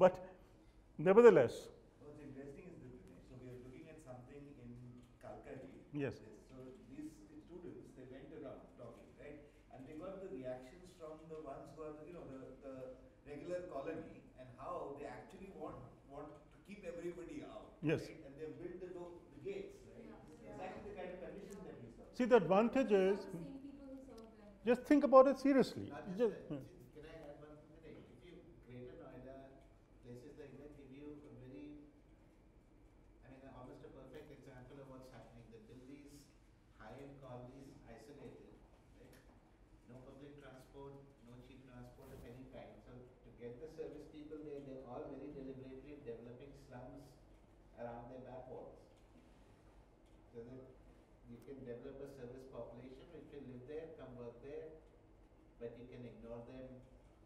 But nevertheless, What's interesting is that, so we are looking at something in Kalkaji. Yes. So these students, they went around talking, right? And they got the reactions from the ones who are, you know, the, the regular colony and how they actually want, want to keep everybody out. Yes. right? And they build the, the gates, right? Exactly the kind of conditions that we saw. see the advantage is, Same people who serve them. just think about it seriously. Not Just- just hmm. that, can I add one thing? If you, Greater Noida, places like that give you a very, I mean, almost a perfect example of what's happening. They build these high-end colonies isolated, right? No public transport, no cheap transport of any kind. So to get the service people there, they're all very deliberately developing slums around their back walls. So that you can develop a service population which will live there, come work there, but you can ignore them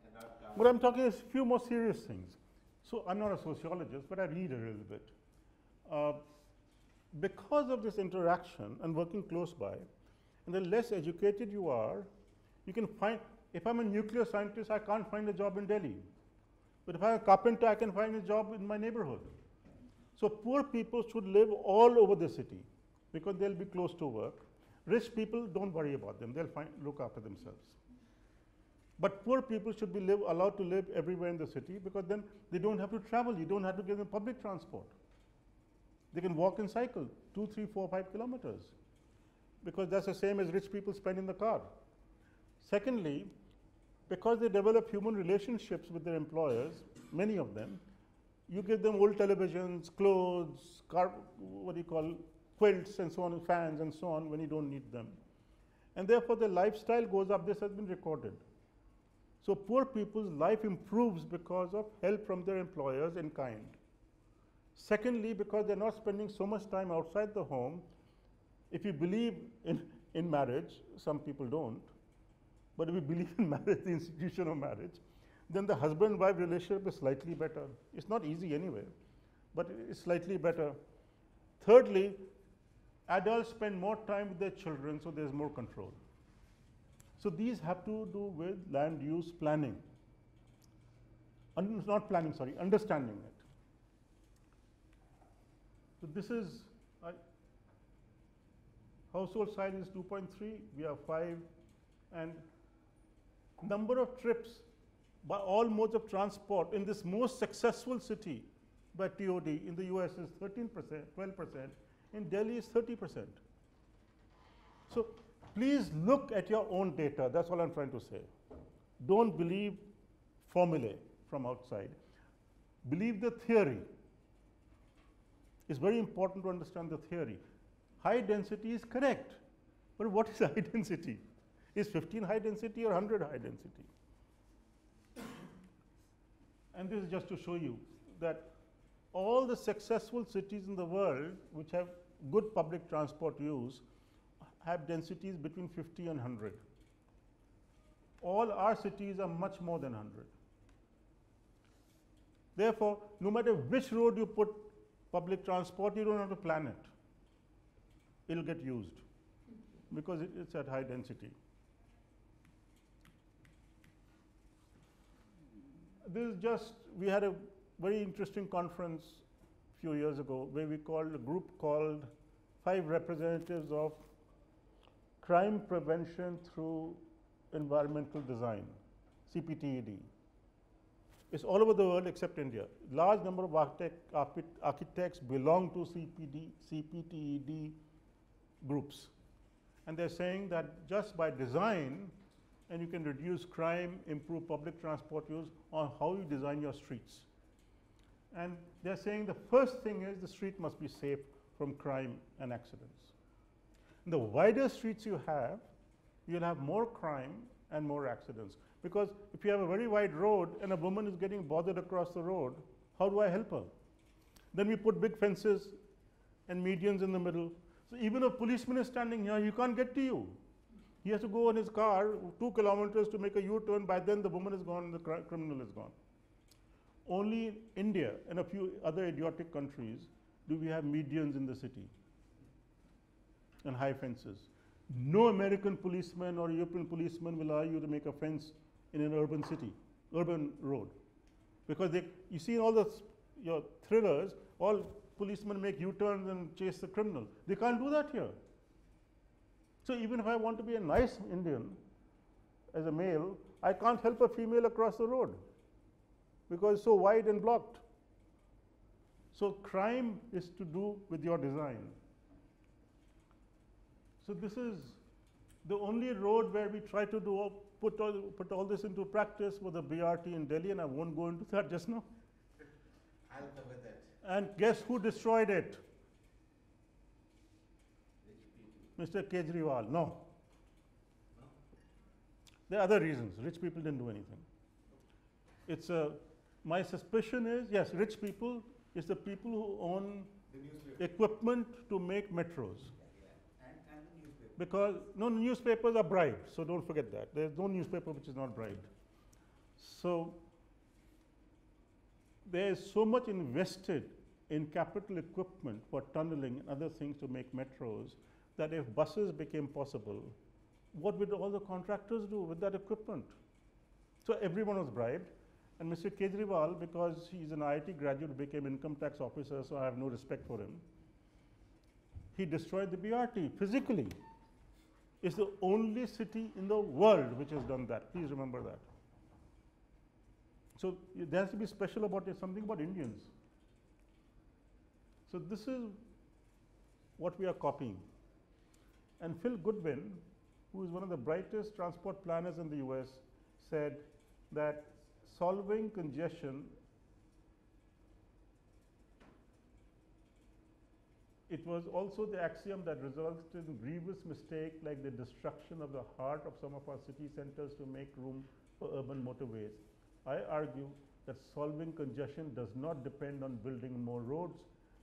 and not count. What I'm talking is a few more serious things. So I'm not a sociologist, but I read a little bit. Uh, because of this interaction and working close by, and the less educated you are, you can find. If I'm a nuclear scientist, I can't find a job in Delhi. But if I'm a carpenter, I can find a job in my neighborhood. So poor people should live all over the city because they'll be close to work. Rich people, don't worry about them; they'll find, look after themselves. But poor people should be live, allowed to live everywhere in the city because then they don't have to travel. You don't have to give them public transport. They can walk and cycle two, three, four, five kilometers because that's the same as rich people spend in the car. Secondly, because they develop human relationships with their employers, many of them, you give them old televisions, clothes, car, what do you call, quilts and so on, fans and so on when you don't need them. And therefore, their lifestyle goes up. This has been recorded. So poor people's life improves because of help from their employers in kind. Secondly, because they're not spending so much time outside the home. If you believe in, in marriage, some people don't, but if you believe in marriage, the institution of marriage, then the husband wife relationship is slightly better. It's not easy anyway, but it's slightly better. Thirdly, adults spend more time with their children, so there's more control. So these have to do with land use planning. Un- not planning, sorry, understanding it. So this is household size is 2.3. We have five, and number of trips by all modes of transport in this most successful city by TOD in the US is 13 percent, 12 percent. In Delhi is 30 percent. So please look at your own data. That's all I'm trying to say. Don't believe formulae from outside. Believe the theory. It's very important to understand the theory. High density is correct, but what is high density? Is 15 high density or 100 high density? And this is just to show you that all the successful cities in the world which have good public transport use have densities between 50 and 100. All our cities are much more than 100. Therefore, no matter which road you put public transport, you don't have to plan it. It'll get used because it, it's at high density. This is just, we had a very interesting conference a few years ago where we called a group called Five Representatives of Crime Prevention Through Environmental Design, CPTED. It's all over the world except India. Large number of architect, architects belong to CPD, CPTED groups. And they're saying that just by design, and you can reduce crime, improve public transport use on how you design your streets. And they're saying the first thing is the street must be safe from crime and accidents. The wider streets you have, you'll have more crime and more accidents. Because if you have a very wide road and a woman is getting bothered across the road, how do I help her? Then we put big fences and medians in the middle. So even a policeman is standing here, he can't get to you. He has to go in his car two kilometers to make a U-turn. By then, the woman is gone, and the cri- criminal is gone. Only in India and a few other idiotic countries do we have medians in the city and high fences. No American policeman or European policeman will allow you to make a fence in an urban city, urban road. Because they, you see in all the your thrillers, all policemen make U-turns and chase the criminal. They can't do that here. So even if I want to be a nice Indian as a male, I can't help a female across the road because it's so wide and blocked. So crime is to do with your design. So this is the only road where we try to do all, put all put all this into practice was the BRT in Delhi, and I won't go into that just now. I'll cover that. And guess who destroyed it? Mr. Kejriwal. No. No? There are other reasons. Rich people didn't do anything. It's a, my suspicion is yes, rich people is the people who own equipment to make metros. Yeah, and, and the newspaper. Because no newspapers are bribed, so don't forget that. There's no newspaper which is not bribed. So there is so much invested in capital equipment for tunneling and other things to make metros that if buses became possible, what would all the contractors do with that equipment? So everyone was bribed. And Mr. Kejriwal, because he's an IIT graduate, became income tax officer, so I have no respect for him. He destroyed the BRT physically. It's the only city in the world which has done that. Please remember that. So there has to be special about it, something about Indians. So this is what we are copying. And Phil Goodwin, who is one of the brightest transport planners in the US, said that solving congestion it was also the axiom that resulted in grievous mistake like the destruction of the heart of some of our city centers to make room for urban motorways. I argue that solving congestion does not depend on building more roads,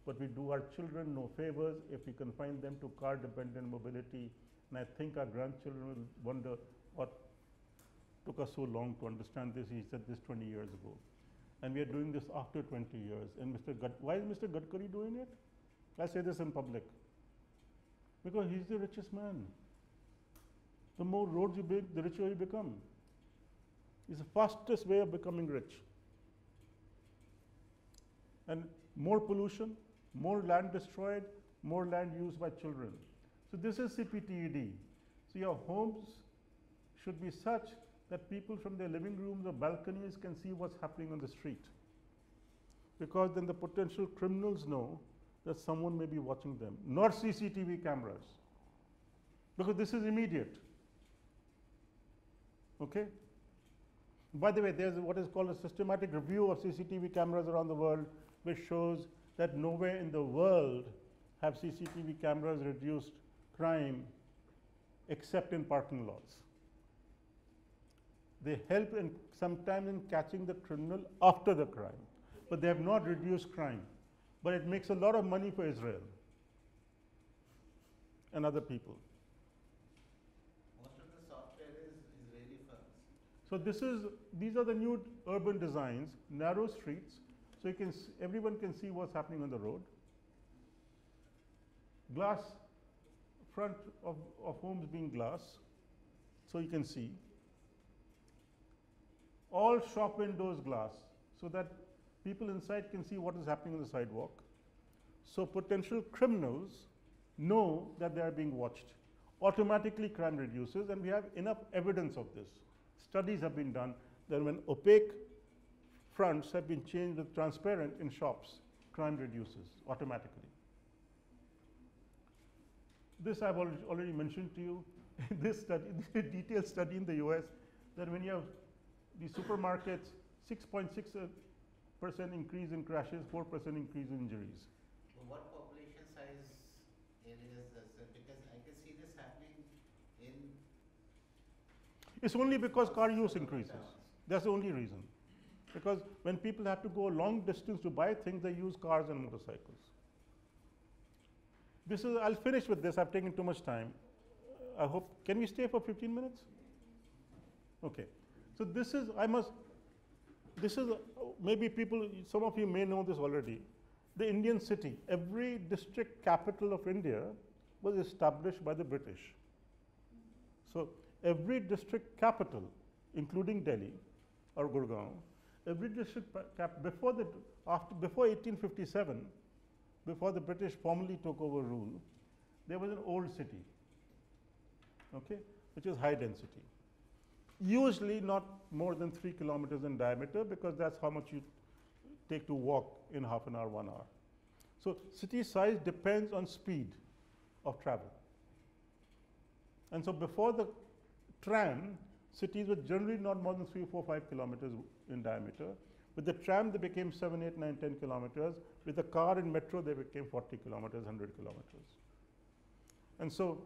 but we do our children no favors if we confine them to car dependent mobility. And I think our grandchildren will wonder what took us so long to understand this. He said this 20 years ago. And we are doing this after 20 years. And Mr. Gad- why is Mr. Gadkari doing it? I say this in public. Because he's the richest man. The more roads you build, the richer you become. It's the fastest way of becoming rich. And more pollution, more land destroyed, more land used by children. So this is CPTED. So your homes should be such that people from their living rooms or balconies can see what's happening on the street. Because then the potential criminals know that someone may be watching them, not CCTV cameras. Because this is immediate. Okay? By the way, there's what is called a systematic review of CCTV cameras around the world, which shows that nowhere in the world have CCTV cameras reduced crime except in parking lots. They help in sometimes in catching the criminal after the crime, but they have not reduced crime. But it makes a lot of money for Israel and other people. Most of the software is Israeli firms. So this is these are the new urban designs, narrow streets, so you can everyone can see what's happening on the road. Glass front of, of homes being glass, so you can see. All shop windows glass, so that people inside can see what is happening on the sidewalk. So potential criminals know that they are being watched. Automatically crime reduces, and we have enough evidence of this. Studies have been done that when opaque fronts have been changed with transparent in shops, crime reduces automatically. This I've already mentioned to you. this study, this detailed study in the US, that when you have the supermarkets, 6.6 percent increase in crashes, 4 percent increase in injuries. But what population size areas because I can see this happening in. It's only because car use increases. That's the only reason. Because when people have to go a long distance to buy things, they use cars and motorcycles. This is, I'll finish with this. I've taken too much time. I hope, can we stay for 15 minutes? Okay. So this is, I must, this is, maybe people, some of you may know this already. The Indian city, every district capital of India was established by the British. So every district capital, including Delhi or Gurgaon, every district cap before the after before 1857, before the British formally took over rule, there was an old city, okay, which is high density. Usually not more than three kilometers in diameter because that's how much you take to walk in half an hour, one hour. So city size depends on speed of travel. And so before the tram, cities were generally not more than three, four, five kilometers in diameter. With the tram, they became seven, eight, nine, ten kilometers. With the car and metro, they became 40 kilometers, 100 kilometers. And so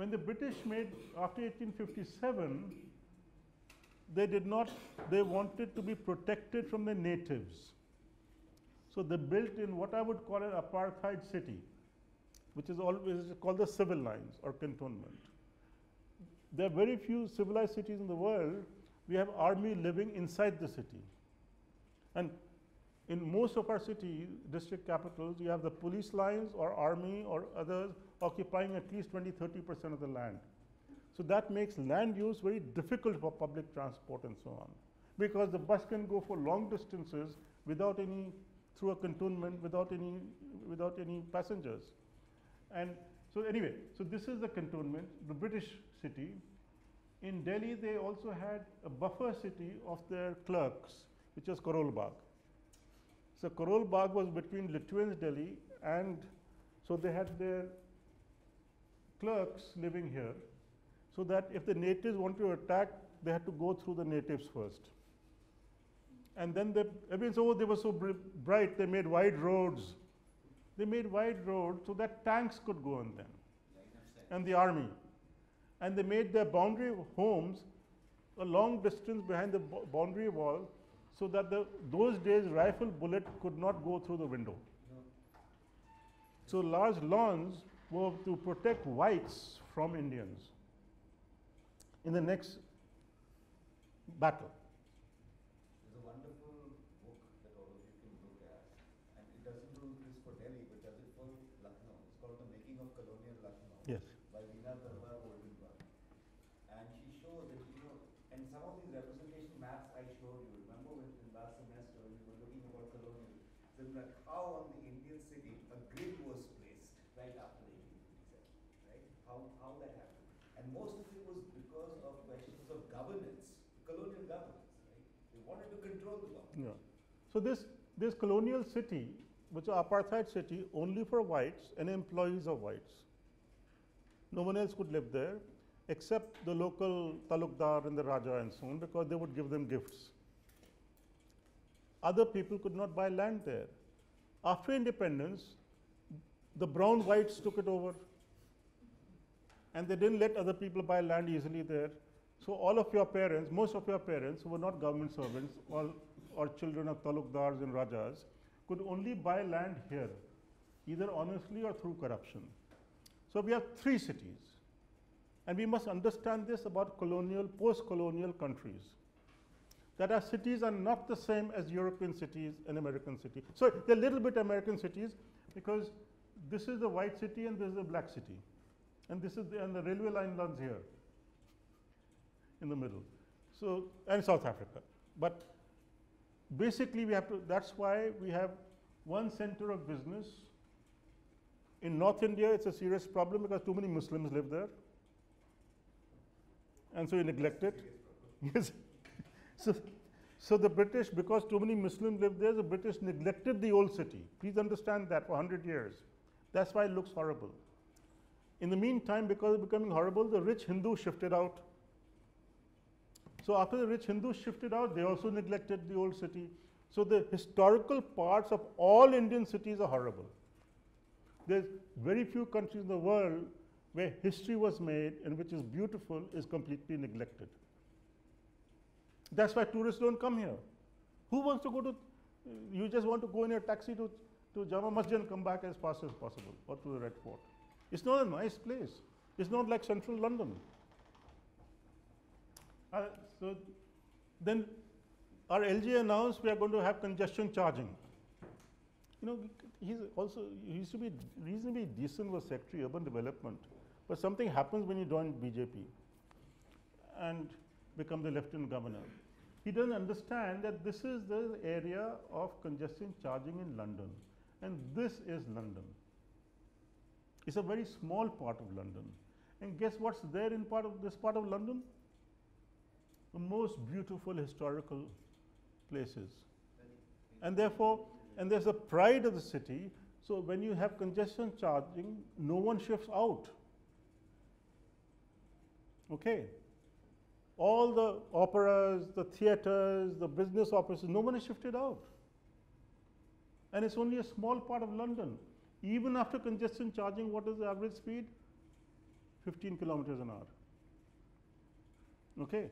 when the British made, after 1857, they did not, they wanted to be protected from the natives. So they built in what I would call an apartheid city, which is always called the civil lines or cantonment. There are very few civilized cities in the world. We have army living inside the city. And in most of our city district capitals, you have the police lines or army or others occupying at least 20, 30% of the land. So that makes land use very difficult for public transport and so on. Because the bus can go for long distances without any, through a cantonment, without any, without any passengers. And so anyway, so this is the cantonment, the British city. In Delhi, they also had a buffer city of their clerks, which was Karol Bagh. So Karol Bagh was between Lutyens Delhi and so they had their clerks living here so that if the natives want to attack, they had to go through the natives first. And then they, said, oh, they were so br- bright, they made wide roads. They made wide roads so that tanks could go on them and the army. And they made their boundary homes a long distance behind the boundary wall so that the, those days rifle bullet could not go through the window. So large lawns were to protect whites from Indians in the next battle. There's a wonderful book that all of you can look at, and it doesn't do this for Delhi, but does it for Lucknow. It's called The Making of Colonial Lucknow Yes. by Veena Talwar Oldenburg. And she shows that, you know, and some of these representation maps I showed you, remember when in last semester when we were looking about colonial, so like how on the Indian city a grid was placed right after 1857, right? How, how that happened. And most of it was because of questions of governance, colonial governance, right? They wanted to control the government. Yeah. So this this colonial city, which is apartheid city, only for whites and employees of whites. No one else could live there, except the local talukdar and the raja and so on, because they would give them gifts. Other people could not buy land there. After independence, the brown whites took it over, and they didn't let other people buy land easily there. So all of your parents, most of your parents who were not government servants or, or children of talukdars and rajas, could only buy land here, either honestly or through corruption. So we have three cities. And we must understand this about colonial, post-colonial countries. That our cities are not the same as European cities and American cities. So they're a little bit American cities because this is the white city and this is the black city. And this is the, and the railway line runs here in the middle. So, and South Africa. But basically, we have to, that's why we have one center of business. In North India, it's a serious problem because too many Muslims live there. And so we neglect it. Yes. so, so the British, because too many Muslims live there, the British neglected the old city. Please understand that for 100 years. That's why it looks horrible. In the meantime, because it's becoming horrible, the rich Hindus shifted out. So after the rich Hindus shifted out, they also neglected the old city. So the historical parts of all Indian cities are horrible. There's very few countries in the world where history was made and which is beautiful is completely neglected. That's why tourists don't come here. Who wants to go to, you just want to go in a taxi to, to Jama Masjid and come back as fast as possible or to the Red Fort. It's not a nice place. It's not like central London. Uh, so then our LG announced we are going to have congestion charging. You know, he's also, he used to be reasonably decent was Secretary Urban Development, but something happens when you join BJP and become the Lieutenant Governor. He doesn't understand that this is the area of congestion charging in London, and this is London. It's a very small part of London. And guess what's there in part of this part of London? The most beautiful historical places. And therefore, and there's a pride of the city. So when you have congestion charging, no one shifts out. Okay. All the operas, the theaters, the business offices, no one is shifted out. And it's only a small part of London. Even after congestion charging, what is the average speed? 15 kilometers an hour. Okay.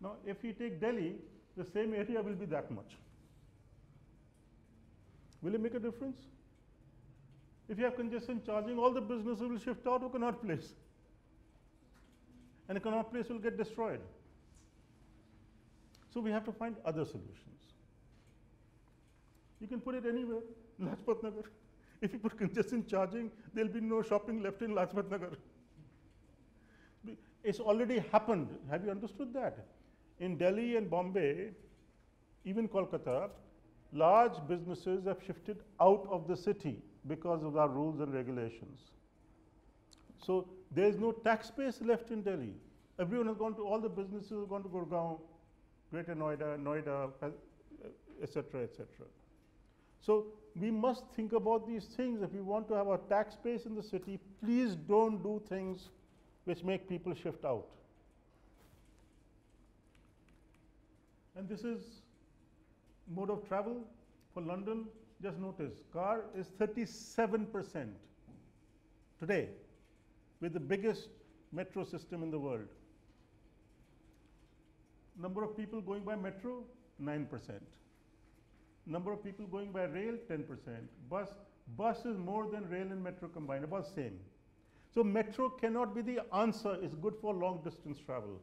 Now, if you take Delhi, the same area will be that much. Will it make a difference? If you have congestion charging, all the businesses will shift out to Connaught Place. And Connaught Place will get destroyed. So we have to find other solutions. You can put it anywhere, Lajpat Nagar. If you put congestion charging, there'll be no shopping left in Lajpat Nagar. It's already happened. Have you understood that? In Delhi and Bombay, even Kolkata, large businesses have shifted out of the city because of our rules and regulations. So there is no tax base left in Delhi. Everyone has gone to, all the businesses have gone to Gurgaon, Greater Noida, Noida, etc., etc. So we must think about these things. If we want to have a tax base in the city, please don't do things which make people shift out. And this is mode of travel for London. Just notice, car is 37% today with the biggest metro system in the world. Number of people going by metro, 9%. Number of people going by rail, 10%. Bus, bus is more than rail and metro combined, about same. So metro cannot be the answer. It's good for long distance travel.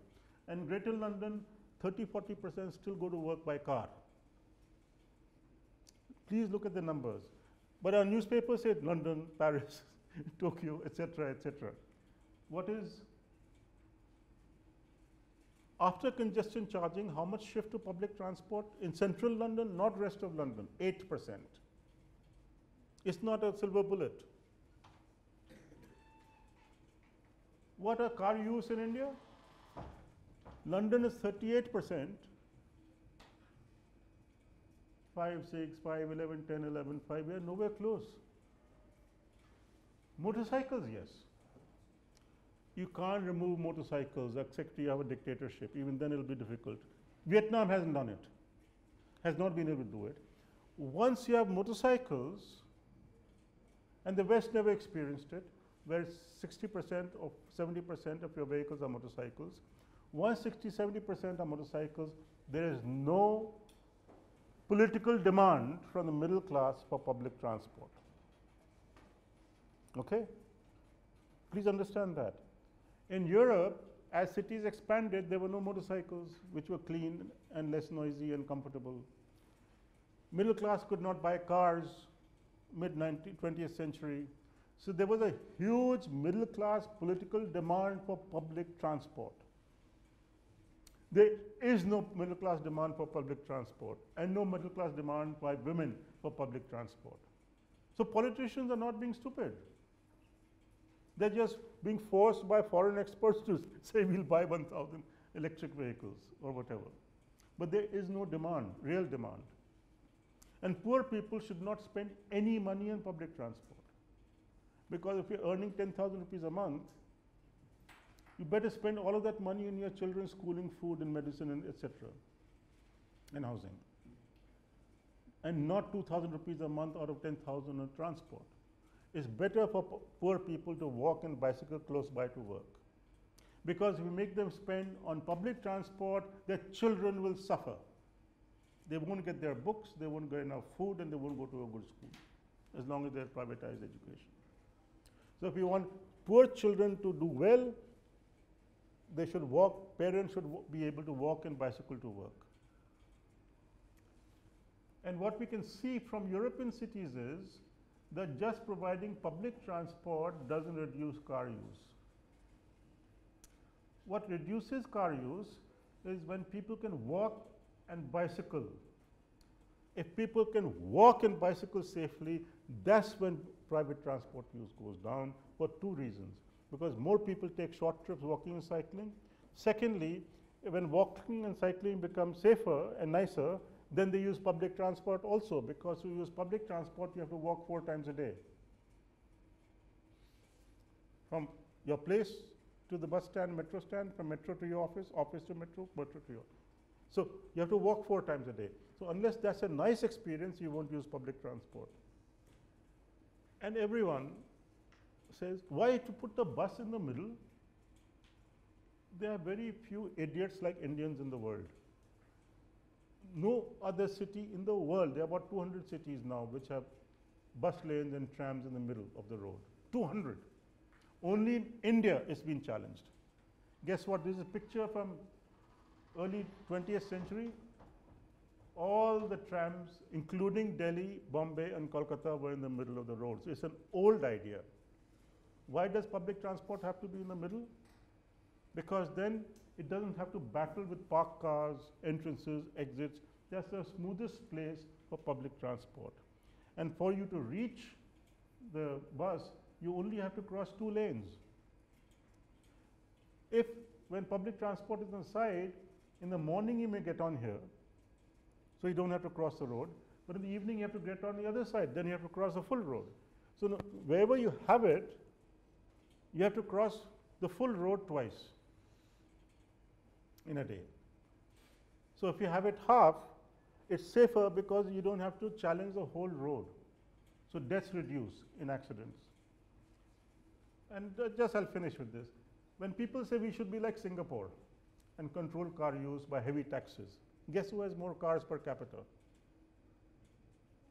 And Greater London, 30, 40% still go to work by car. Please look at the numbers. But our newspapers say London, Paris, Tokyo, etc., etc. What is after congestion charging, how much shift to public transport? In central London, not rest of London, 8%. It's not a silver bullet. What are car use in India? London is 38%, 5, 6, 5, 11, 10, 11, 5, we are nowhere close. Motorcycles, yes. You can't remove motorcycles except you have a dictatorship. Even then, it'll be difficult. Vietnam hasn't done it, has not been able to do it. Once you have motorcycles, and the West never experienced it, where 60% or 70% of your vehicles are motorcycles. Once 60, 70% are motorcycles, there is no political demand from the middle class for public transport. Okay? Please understand that. In Europe, as cities expanded, there were no motorcycles which were clean and less noisy and comfortable. Middle class could not buy cars mid 20th century. So there was a huge middle class political demand for public transport. There is no middle class demand for public transport and no middle class demand by women for public transport. So politicians are not being stupid. They're just being forced by foreign experts to say we'll buy 1,000 electric vehicles or whatever. But there is no demand, real demand. And poor people should not spend any money on public transport. Because if you're earning 10,000 rupees a month, you better spend all of that money on your children's schooling, food, and medicine, and etc., and housing. And not 2,000 rupees a month out of 10,000 on transport. It's better for poor people to walk and bicycle close by to work. Because if we make them spend on public transport, their children will suffer. They won't get their books, they won't get enough food, and they won't go to a good school as long as they have privatized education. So if you want poor children to do well, they should walk, parents should be able to walk and bicycle to work. And what we can see from European cities is that just providing public transport doesn't reduce car use. What reduces car use is when people can walk and bicycle. If people can walk and bicycle safely, that's when private transport use goes down for two reasons. Because more people take short trips walking and cycling. Secondly, when walking and cycling become safer and nicer, then they use public transport also because you use public transport you have to walk four times a day. From your place to the bus stand, metro stand, from metro to your office, office to metro, metro to your. So you have to walk four times a day. So unless that's a nice experience, you won't use public transport. And everyone says, why to put the bus in the middle? There are very few idiots like Indians in the world. No other city in the world, there are about 200 cities now which have bus lanes and trams in the middle of the road. 200. Only in India it's been challenged. Guess what? This is a picture from early 20th century. All the trams, including Delhi, Bombay, and Kolkata, were in the middle of the road. So it's an old idea. Why does public transport have to be in the middle? Because then it doesn't have to battle with parked cars, entrances, exits. That's the smoothest place for public transport. And for you to reach the bus, you only have to cross two lanes. If when public transport is on the side, in the morning you may get on here, so you don't have to cross the road. But in the evening you have to get on the other side, then you have to cross the full road. So no, wherever you have it, you have to cross the full road twice in a day. So if you have it half, it's safer because you don't have to challenge the whole road. So deaths reduce in accidents. And uh, just I'll finish with this. When people say we should be like Singapore and control car use by heavy taxes, guess who has more cars per capita?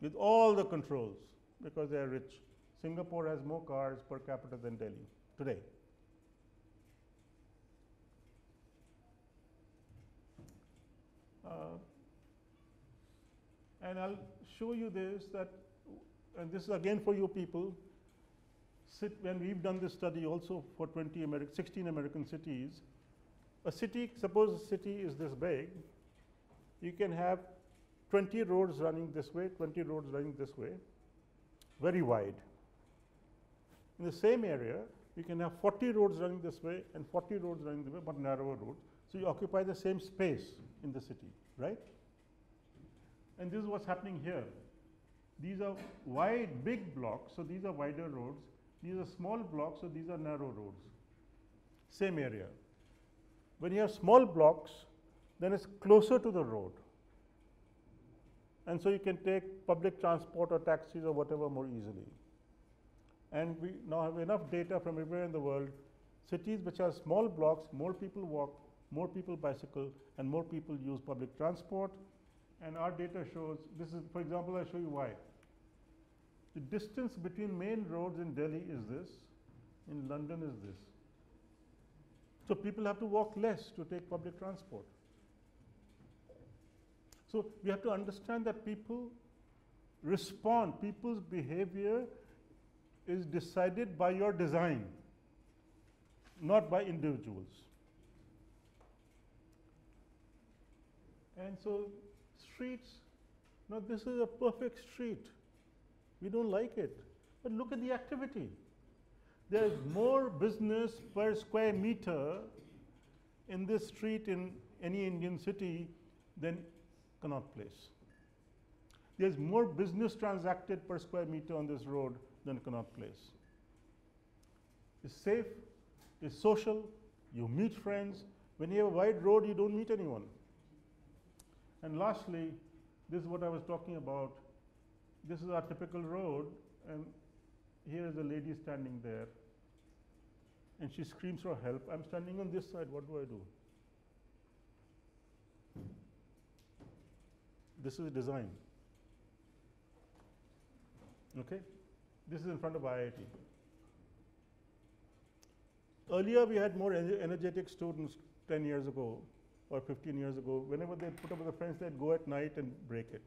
With all the controls, because they are rich. Singapore has more cars per capita than Delhi today. Uh, and I'll show you this that, and this is again for you people. Sit, when we've done this study also for 20 American, 16 American cities, a city, suppose a city is this big, you can have 20 roads running this way, 20 roads running this way, very wide. In the same area, you can have 40 roads running this way and 40 roads running this way, but narrower roads. So you occupy the same space in the city, right? And this is what's happening here. These are wide, big blocks, so these are wider roads. These are small blocks, so these are narrow roads. Same area. When you have small blocks, then it's closer to the road. And so you can take public transport or taxis or whatever more easily. And we now have enough data from everywhere in the world. Cities which are small blocks, more people walk, more people bicycle, and more people use public transport. And our data shows this is, for example, I'll show you why. The distance between main roads in Delhi is this, in London is this. So people have to walk less to take public transport. So we have to understand that people respond, people's behavior is decided by your design, not by individuals. And so streets, now this is a perfect street. We don't like it. But look at the activity. There is more business per square meter in this street in any Indian city than Connaught Place. There's more business transacted per square meter on this road than Connaught Place. It's safe, it's social, you meet friends. When you have a wide road, you don't meet anyone. And lastly, this is what I was talking about. This is our typical road, and here is a lady standing there. And she screams for help. I'm standing on this side, what do I do? This is a design. Okay? This is in front of IIT. Earlier, we had more energetic students 10 years ago or 15 years ago. Whenever they put up with their friends, they'd go at night and break it.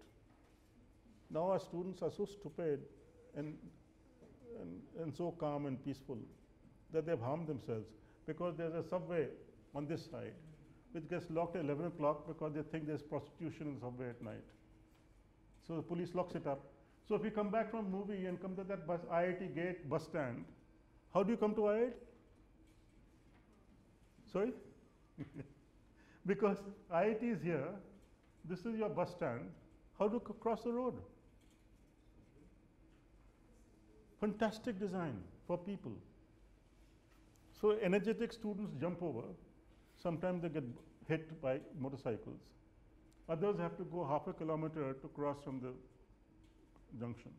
Now, our students are so stupid and, and, and so calm and peaceful that they've harmed themselves because there's a subway on this side. which gets locked at 11 o'clock because they think there's prostitution in the subway at night. So the police locks it up. So if you come back from movie and come to that bus, IIT gate bus stand, how do you come to IIT? Sorry? because IIT is here, this is your bus stand. How you cross the road? Fantastic design for people. So energetic students jump over. Sometimes they get hit by motorcycles. Others have to go half a kilometer to cross from the junction.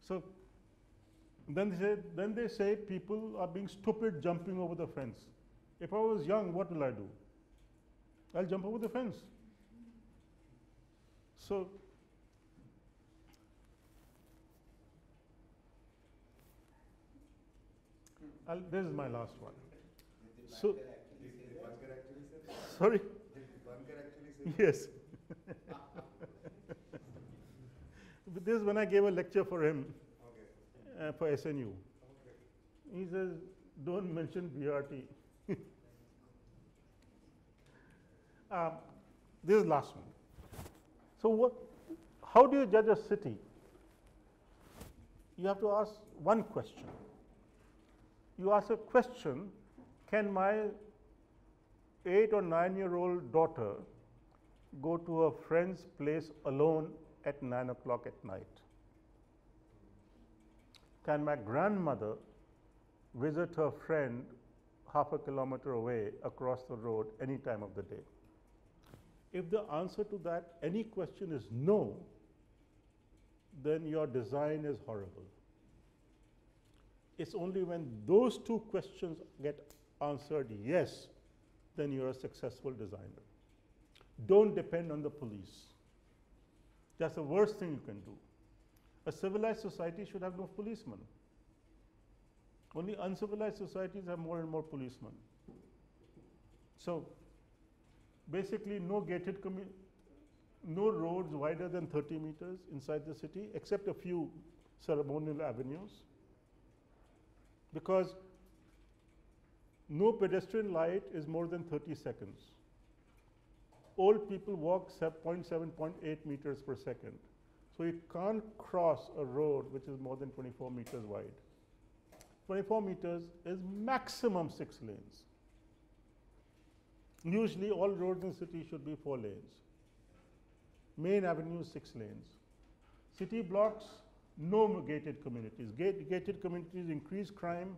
So then they say, then they say people are being stupid jumping over the fence. If I was young, what will I do? I'll jump over the fence. So I'll, this is my last one. So-? Sorry. Yes. This is when I gave a lecture for him Okay, uh, for SNU. okay. He says, don't mention BRT. Um, this is last one. So what, how do you judge a city? You have to ask one question. You ask a question, can my eight or nine year old daughter go to a friend's place alone at nine o'clock at night? Can my grandmother visit her friend half a kilometer away across the road any time of the day? If the answer to that, any question is no, then your design is horrible. It's only when those two questions get answered yes, then you're a successful designer. Don't depend on the police. That's the worst thing you can do. A civilized society should have no policemen. Only uncivilized societies have more and more policemen. So basically, no gated no roads wider than 30 meters inside the city, except a few ceremonial avenues. Because no pedestrian light is more than 30 seconds. Old people walk 0.7, 0.8 meters per second. So you can't cross a road which is more than 24 meters wide. 24 meters is maximum six lanes. Usually, all roads in city should be four lanes. Main avenue, six lanes. City blocks, no gated communities. Gate, gated communities increase crime,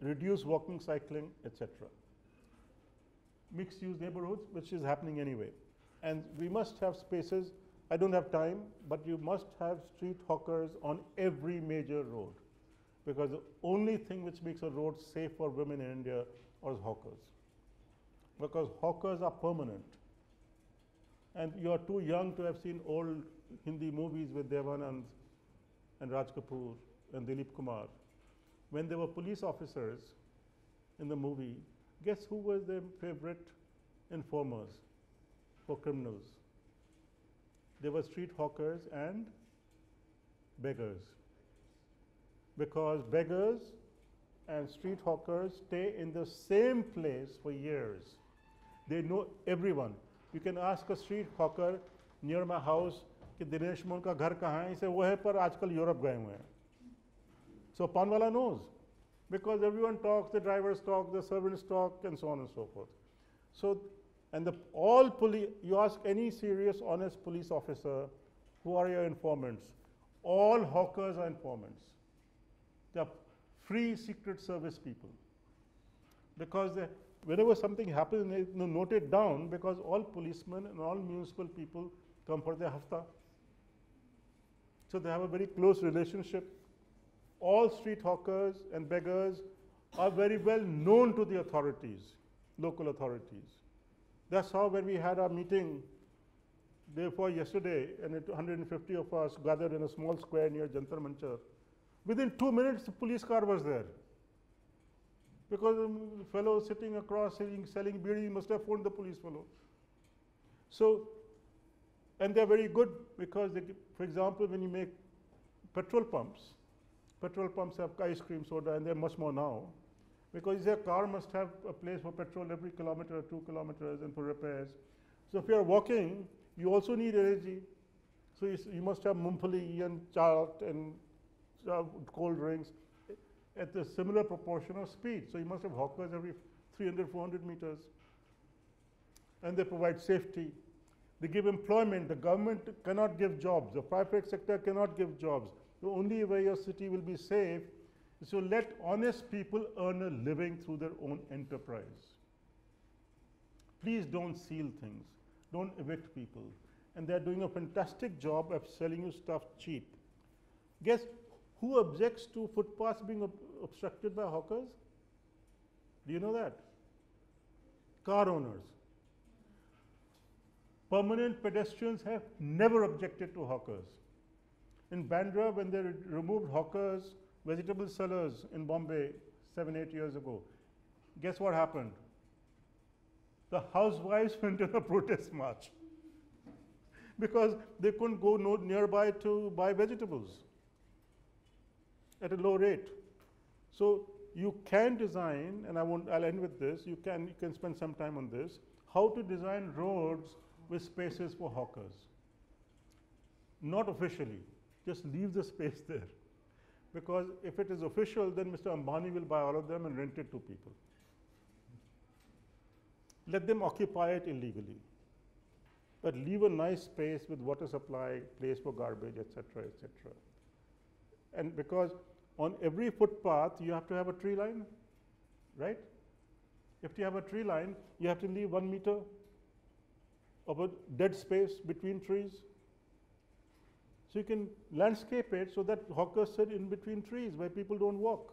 reduce walking, cycling, etc. Mixed use neighborhoods, which is happening anyway. And we must have spaces. I don't have time, but you must have street hawkers on every major road. Because the only thing which makes a road safe for women in India are hawkers. Because hawkers are permanent. And you are too young to have seen old Hindi movies with Devanand and Raj Kapoor and Dilip Kumar. When they were police officers in the movie, guess who was their favorite informers for criminals? They were street hawkers and beggars. Because beggars and street hawkers stay in the same place for years. They know everyone. You can ask a street hawker near my house कि दिनेश मोहन का घर कहाँ है इसे वो है पर आजकल यूरोप गए हुए हैं So Panwala knows because everyone talks, the drivers talk, the servants talk, and so on and so forth. So, and the all police, you ask any serious, honest police officer, who are your informants? All hawkers are informants. They are free Secret Service people. Because they, whenever something happens, they note it down because all policemen and all municipal people come for their hafta. So they have a very close relationship all street hawkers and beggars are very well known to the authorities, local authorities. That's how when we had our meeting day before yesterday, and it, 150 of us gathered in a small square near Jantar Mantar, within two minutes the police car was there. Because the fellow sitting across selling, selling beedi must have phoned the police fellow. So, and they're very good because, they, for example, when you make petrol pumps, petrol pumps have ice cream soda and they're much more now. because their car must have a place for petrol every kilometer, or two kilometers, and for repairs. So if you are walking, you also need energy. So you, you must have mumphali and chaat and uh, cold drinks at the similar proportion of speed. So you must have hawkers every 300, 400 meters. And they provide safety. They give employment. The government cannot give jobs. The private sector cannot give jobs. The only way your city will be safe is to let honest people earn a living through their own enterprise. Please don't seal things. Don't evict people. And they're doing a fantastic job of selling you stuff cheap. Guess who objects to footpaths being obstructed by hawkers? Do you know that? Car owners. Permanent pedestrians have never objected to hawkers. In Bandra, when they removed hawkers, vegetable sellers in Bombay seven, eight years ago, guess what happened? The housewives went on a protest march because they couldn't go no nearby to buy vegetables at a low rate. So you can design, and I won't, I'll end with this, you can, you can spend some time on this, how to design roads with spaces for hawkers. Not officially, just leave the space there. Because if it is official, then Mr. Ambani will buy all of them and rent it to people. Let them occupy it illegally. But leave a nice space with water supply, place for garbage, etc., etc. And because on every footpath you have to have a tree line, right? If you have a tree line, you have to leave one meter of a dead space between trees. So you can landscape it so that hawkers sit in between trees where people don't walk,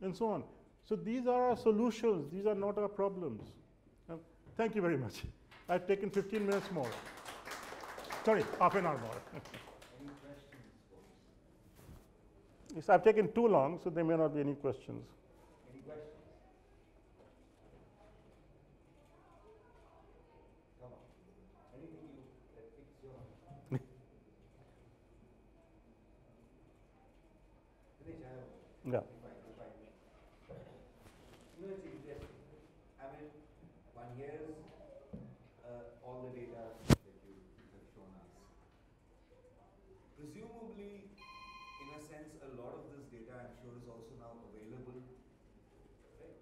and so on. So these are our solutions. These are not our problems. Uh, thank you very much. I've taken 15 minutes more. Sorry, half an hour more. Any questions, folks? Yes, I've taken too long, so there may not be any questions. Any questions? Come on. Anything you, that fits your. Dinesh, I have. Yeah. If I, if I may. You know, it's interesting. I mean, one hears, uh, all the data that you have shown us. Presumably, in a sense, a lot of this data, I'm sure, is also now available, right?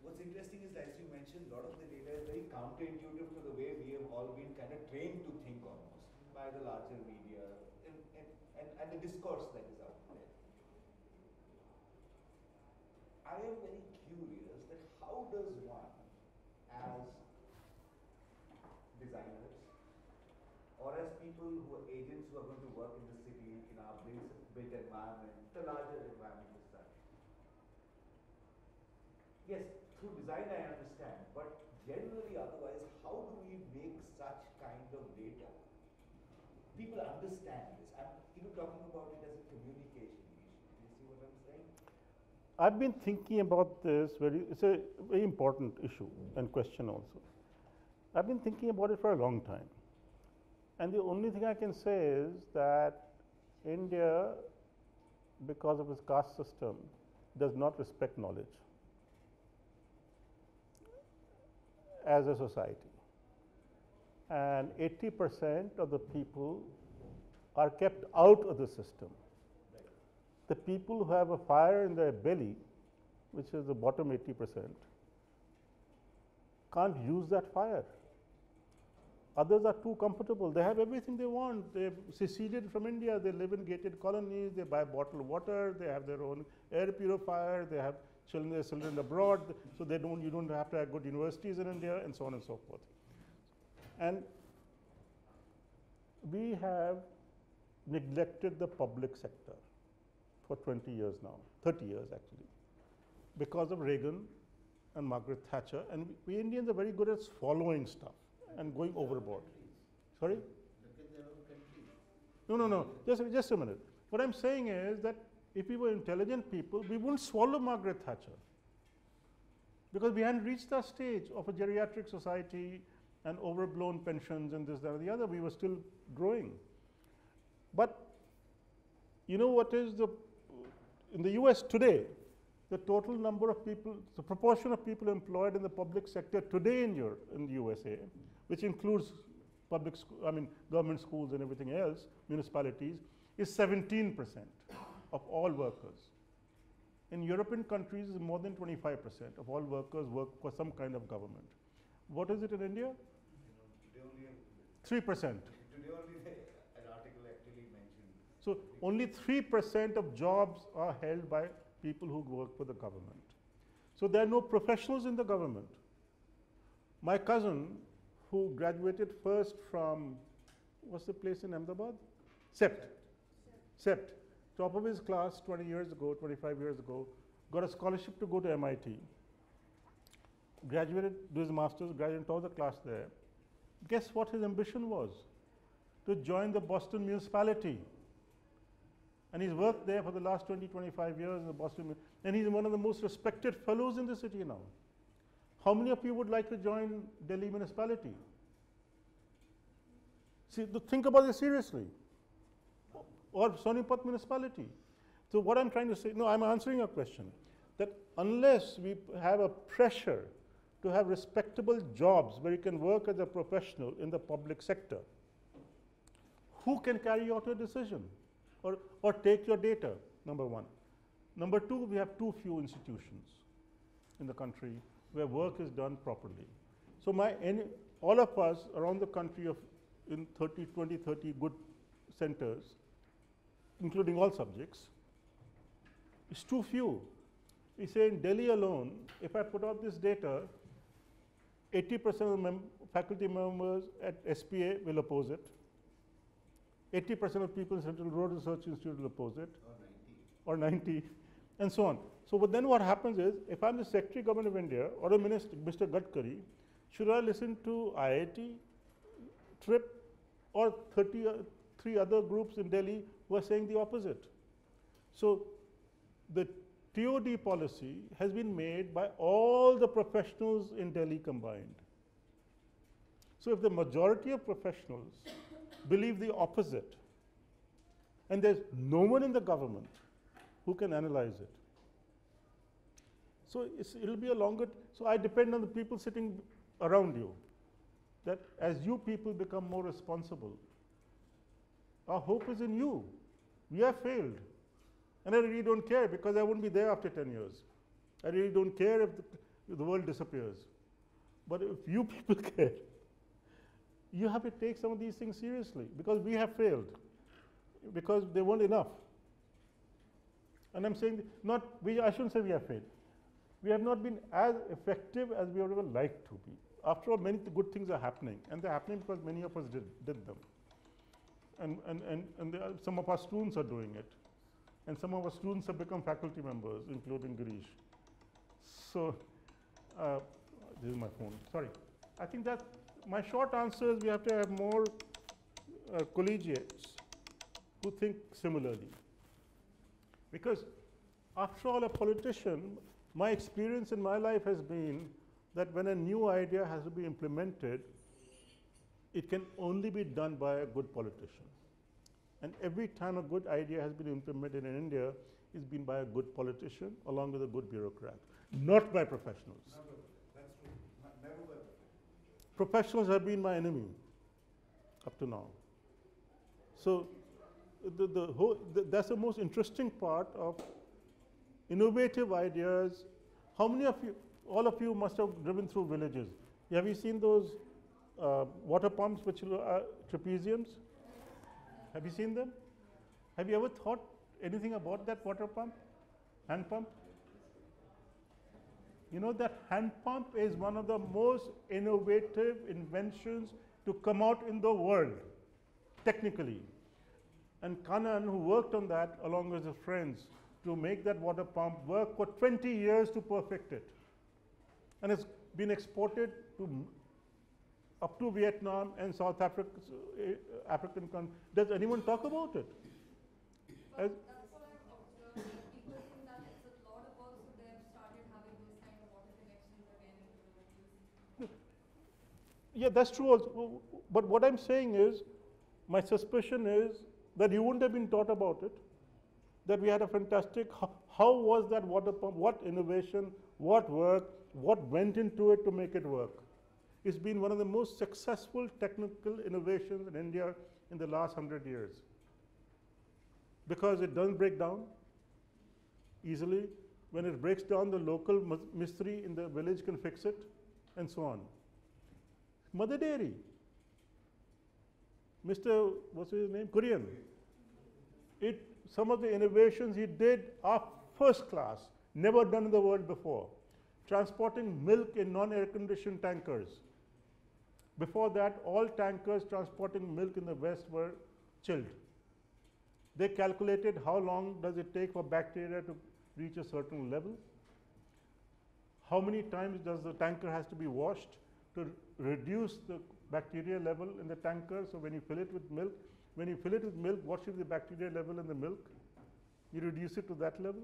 What's interesting is, as you mentioned, a lot of the data is very counterintuitive to the way we have all been kind of trained to think almost by the larger media and, and, and, and the discourse that is out there. I am very curious that how does one, as designers, or as people who are agents who are going to work in the city, in our built, built environment, the larger environment as such. Yes, through design I understand, but generally otherwise, how do we make such kind of data? People understand this. I'm even talking about it as a communication issue. Do you see what I'm saying? I've been thinking about this very, it's a very important issue and question also. I've been thinking about it for a long time. And the only thing I can say is that India, because of its caste system, does not respect knowledge as a society. And 80% of the people are kept out of the system the people who have a fire in their belly, which is the bottom 80 percent, can't use that fire. Others are too comfortable. They have everything they want. They've seceded from India. They live in gated colonies. They buy bottled water. They have their own air purifier. They have children, their children abroad. So they don't, you don't have to have good universities in India and so on and so forth. And we have neglected the public sector for 20 years now, 30 years actually, because of Reagan and Margaret Thatcher. And we, Indians are very good at swallowing stuff and going overboard. Sorry? No, no, no. Just, just a minute. What I'm saying is that if we were intelligent people, we wouldn't swallow Margaret Thatcher. Because we hadn't reached that stage of a geriatric society and overblown pensions and this, that, and the other. We were still growing. But you know what is the in the US today, the total number of people, the proportion of people employed in the public sector today in, Europe, in the USA, which includes public, I mean, government schools and everything else, municipalities, is 17% of all workers. In European countries, it's more than 25% of all workers work for some kind of government. What is it in India? Today only, 3%. today only the, an article actually mentioned. So only 3% of jobs are held by people who work for the government. So there are no professionals in the government. My cousin, who graduated first from, what's the place in Ahmedabad? CEPT. CEPT. Top of his class 20 years ago, 25 years ago, got a scholarship to go to MIT. Graduated, do his master's, graduated, taught the class there. Guess what his ambition was? To join the Boston municipality. And he's worked there for the last 20, 25 years in the Boston, and he's one of the most respected fellows in the city now. How many of you would like to join Delhi municipality? See, th- think about this seriously. Or Sonipat municipality. So what I'm trying to say, no, I'm answering your question, that unless we have a pressure to have respectable jobs where you can work as a professional in the public sector, who can carry out a decision or, take your data, number one. Number two, we have too few institutions in the country where work is done properly. So my, any, all of us around the country of in 30, 20, 30 good centers, including all subjects, is too few. We say in Delhi alone, if I put out this data, 80% of mem- faculty members at SPA will oppose it. 80% of people in Central Road Research Institute will oppose it, Or ninety. or 90, and so on. So, but then what happens is, if I'm the Secretary Government of India or a minister, Mr. Gadkari, should I listen to IIT, TRIPP, or 33 uh, other groups in Delhi who are saying the opposite? So, the TOD policy has been made by all the professionals in Delhi combined. So, if the majority of professionals believe the opposite, and there's no one in the government who can analyze it. So it'll be a longer. So I depend on the people sitting around you. That as you people become more responsible, our hope is in you. We have failed, and I really don't care because I won't be there after 10 years. I really don't care if the, if the world disappears. But if you people care, you have to take some of these things seriously because we have failed, because they weren't enough. And I'm saying not we. I shouldn't say we have failed. We have not been as effective as we would have liked to be. After all, many good things are happening, and they're happening because many of us did, did them. And, and, and, and are- some of our students are doing it. And some of our students have become faculty members, including Girish. So, uh, this is my phone, sorry. I think that my short answer is we have to have more uh, collegiates who think similarly. Because after all, a politician, my experience in my life has been that when a new idea has to be implemented, it can only be done by a good politician. And every time a good idea has been implemented in India, it's been by a good politician along with a good bureaucrat, not by professionals. Never, that's true, Not- never were. Professionals have been my enemy up to now. So, the, the whole, the, that's the most interesting part of innovative ideas. How many of you, all of you must have driven through villages. Have you seen those uh, water pumps which are trapeziums? Have you seen them? Have you ever thought anything about that water pump, hand pump? You know that hand pump is one of the most innovative inventions to come out in the world, technically. And Kanan, who worked on that along with his friends to make that water pump work for 20 years to perfect it. And it's been exported to up to Vietnam and South Africa, uh, African countries. Does anyone talk about it? As- But that's what I've observed, that people think that it's a lot of work, so they've started having those kind of water connections again into villages. Yeah, that's true also. But what I'm saying is, my suspicion is that you wouldn't have been taught about it that we had a fantastic, how, how was that water pump, what innovation, what work, what went into it to make it work. It's been one of the most successful technical innovations in India in the last hundred years. Because it doesn't break down easily. When it breaks down, the local mistri in the village can fix it, and so on. Mother Dairy. Mr. what's his name? Kurien. It some of the innovations he did are first class, never done in the world before. Transporting milk in non-air conditioned tankers. Before that, all tankers transporting milk in the West were chilled. They calculated how long does it take for bacteria to reach a certain level. How many times does the tanker has to be washed to reduce the bacteria level in the tanker? So when you fill it with milk, when you fill it with milk, what should be the bacteria level in the milk? You reduce it to that level.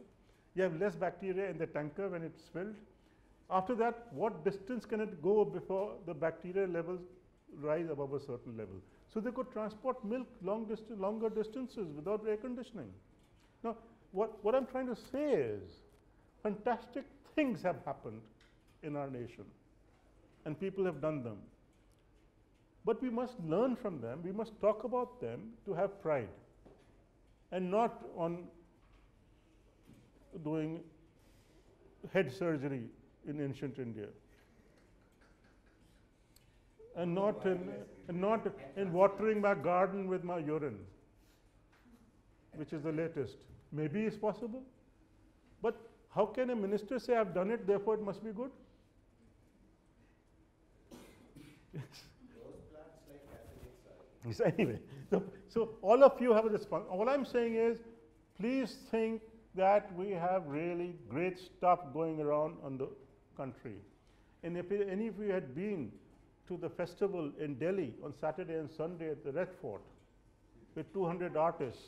You have less bacteria in the tanker when it's filled. After that, what distance can it go before the bacteria levels rise above a certain level? So they could transport milk long distance, longer distances without air conditioning. Now, what, what I'm trying to say is, fantastic things have happened in our nation, and people have done them. But we must learn from them, we must talk about them to have pride, and not on doing head surgery in ancient India. And not in, and not in watering my garden with my urine, which is the latest. Maybe it's possible. But how can a minister say, I've done it, therefore it must be good? Those plants like acidic soil. Yes, anyway, so, so all of you have a response. All I'm saying is, please think that we have really great stuff going around on the country. And if any of you had been to the festival in Delhi on Saturday and Sunday at the Red Fort with 200 artists,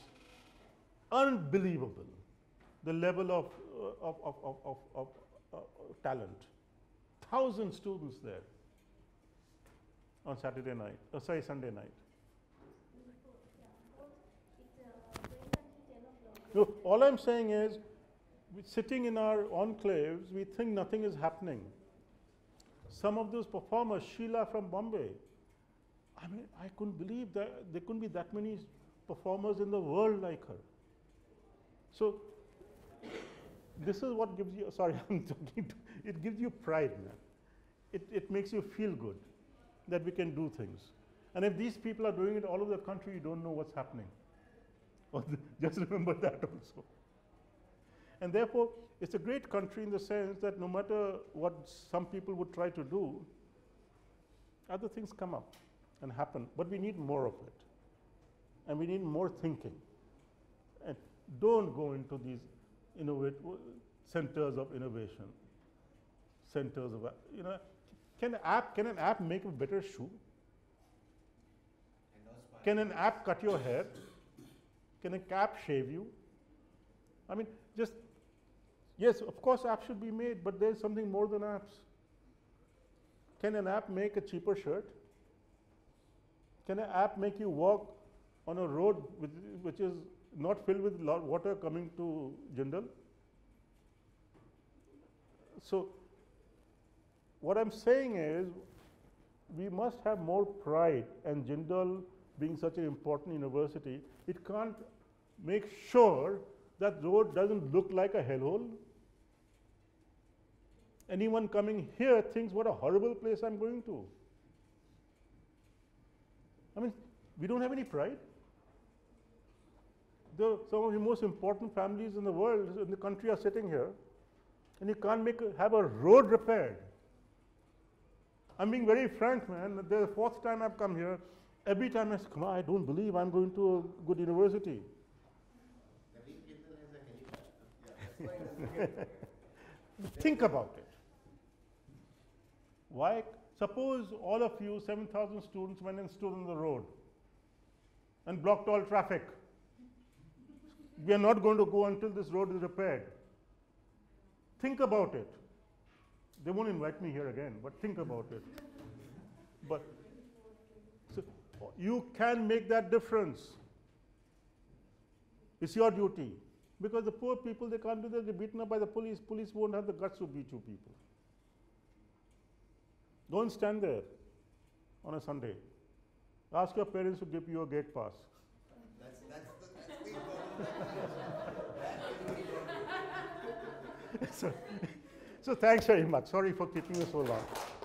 unbelievable the level of, uh, of, of, of, of, uh, talent. Thousand students there on Saturday night, uh, sorry, Sunday night. No, all I'm saying is, sitting in our enclaves, we think nothing is happening. Some of those performers, Sheila from Bombay, I mean, I couldn't believe that there couldn't be that many performers in the world like her. So, this is what gives you, sorry, I'm talking to, it gives you pride, man. It, it makes you feel good that we can do things. And if these people are doing it all over the country, you don't know what's happening. Just remember that also. And therefore, it's a great country in the sense that no matter what some people would try to do, other things come up and happen. But we need more of it. And we need more thinking. And don't go into these innovate, centers of innovation, centers of, you know, can an app, can an app make a better shoe? Can an app cut your hair? Can a cap shave you? I mean, just, yes, of course, apps should be made, but there's something more than apps. Can an app make a cheaper shirt? Can an app make you walk on a road which, which is not filled with water coming to Jindal? So, what I'm saying is, we must have more pride, and Jindal being such an important university, it can't make sure that road doesn't look like a hellhole. Anyone coming here thinks, what a horrible place I'm going to. I mean, we don't have any pride. The, some of the most important families in the world, in the country, are sitting here, and you can't make have a road repaired. I'm being very frank, man. The fourth time I've come here, every time I say, I don't believe I'm going to a good university. Think about it. Why? Suppose all of you, 7,000 students, went and stood on the road and blocked all traffic. We are not going to go until this road is repaired. Think about it. They won't invite me here again, but think about it. But so you can make that difference. It's your duty. Because the poor people, they can't do that, they're beaten up by the police. Police won't have the guts to beat you people. Don't stand there on a Sunday. Ask your parents to give you a gate pass. That's, that's, the, that's the so thanks very much. Sorry for keeping you so long.